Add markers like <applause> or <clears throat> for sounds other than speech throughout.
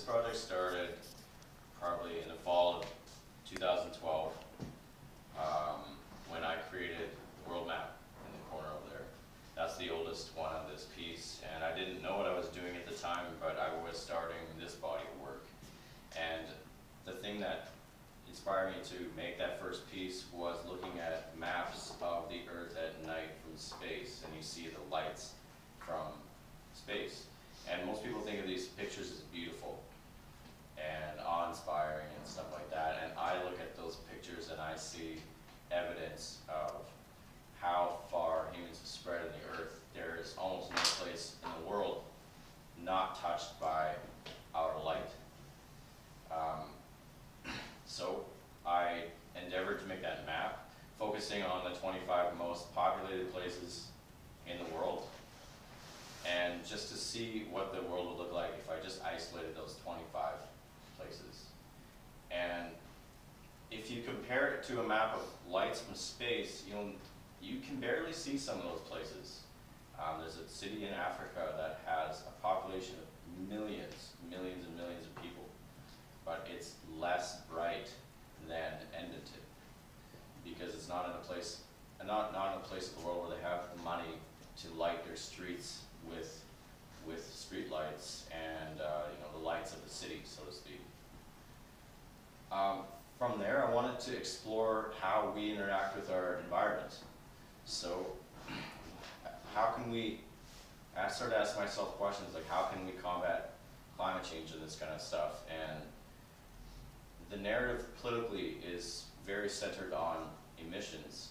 This project started probably in the fall of 2012 um, when I created the world map in the corner over there. That's the oldest one of this piece, and I didn't know what I was doing at the time, but I was starting this body of work. And the thing that inspired me to make that first piece was looking at maps of the Earth at night from space, and you see the lights from space. And most people think of these pictures as beautiful awe-inspiring and stuff like that. And I look at those pictures and I see evidence of how far humans have spread in the earth. There is almost no place in the world not touched by our light. Um, <clears throat> so I endeavored to make that map, focusing on the 25 most populated places in the world and just to see what the world would look like if I just isolated those 25 places. And if you compare it to a map of lights from space, you'll, you can barely see some of those places. Um, there's a city in Africa that has a population of millions, millions and millions of people, but it's less bright than Edmonton because it's not in a place, not, not in a place of the world where they have the money to light their streets with with streetlights and uh, you know the lights of the city, so to speak. Um, from there, I to explore how we interact with our environment. So, how can we? I started asking myself questions like, how can we combat climate change and this kind of stuff? And the narrative politically is very centered on emissions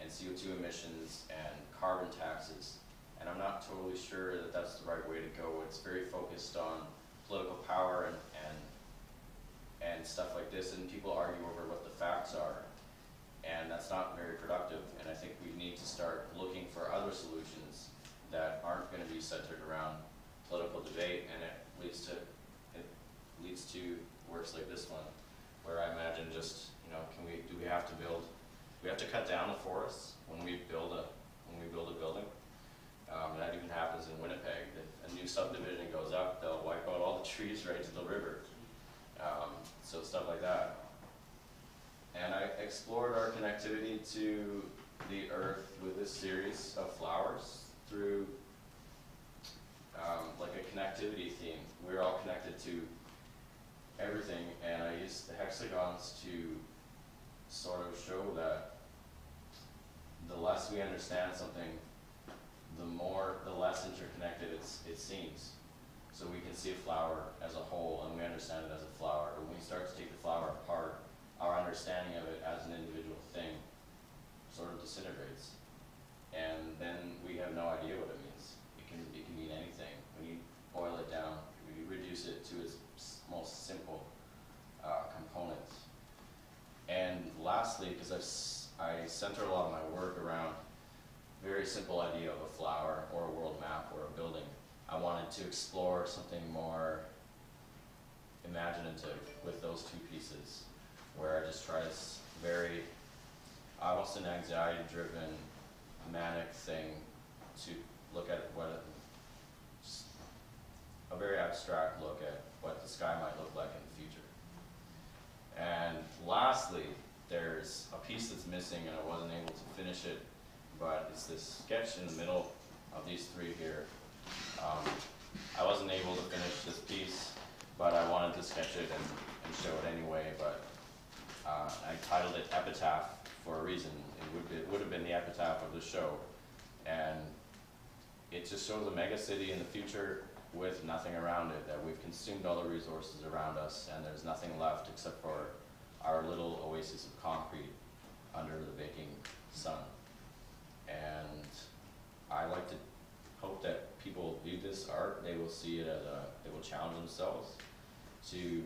and CO2 emissions and carbon taxes and I'm not totally sure that that's the right way to go. It's very focused on political power and, and, and stuff like this, and people argue over what the facts are, and that's not very productive, and I think we need to start looking for other solutions that aren't going to be centered around political debate, and it leads to, it leads to works like this one, where I imagine just, you know, can we, do we have to build, we have to cut down the forests when we build a, when we build a building? Um, that even happens in Winnipeg. If a new subdivision goes up, they'll wipe out all the trees right to the river. Um, so stuff like that. And I explored our connectivity to the earth with this series of flowers through um, like a connectivity theme. We're all connected to everything, and I used the hexagons to sort of show that the less we understand something, the more, the less interconnected it seems. So we can see a flower as a whole and we understand it as a flower. But when we start to take the flower apart, our understanding of it as an individual thing sort of disintegrates. And then we have no idea what it means. It can, it can mean anything. When you boil it down, we reduce it to its most simple uh, components. And lastly, because I center a lot of my work around very simple idea of a flower or a world map or a building. I wanted to explore something more imaginative with those two pieces, where I just try this very, almost an anxiety-driven, manic thing to look at what a, a very abstract look at what the sky might look like in the future. And lastly, there's a piece that's missing and I wasn't able to finish it but it's this sketch in the middle of these three here. Um, I wasn't able to finish this piece, but I wanted to sketch it and, and show it anyway, but uh, I titled it Epitaph for a reason. It would, it would have been the epitaph of the show. And it just shows a mega city in the future with nothing around it, that we've consumed all the resources around us and there's nothing left except for our little oasis of concrete under the baking sun. And I like to hope that people view this art, they will see it as a, they will challenge themselves to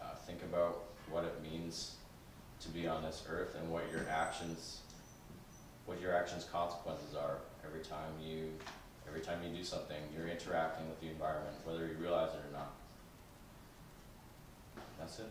uh, think about what it means on this earth and what your actions, what your actions consequences are every time you, every time you do something, you're interacting with the environment, whether you realize it or not. That's it.